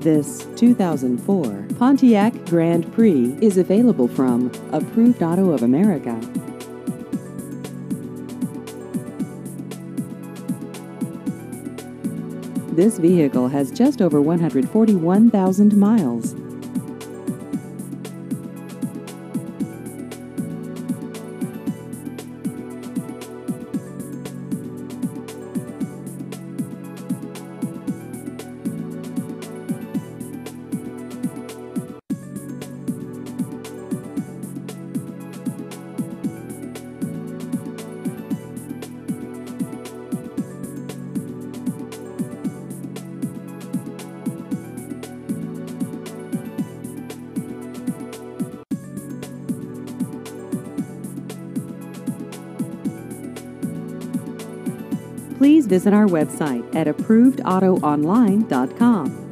This 2004 Pontiac Grand Prix is available from Approved Auto of America. This vehicle has just over 141,000 miles. Please visit our website at approvedautoonline.com.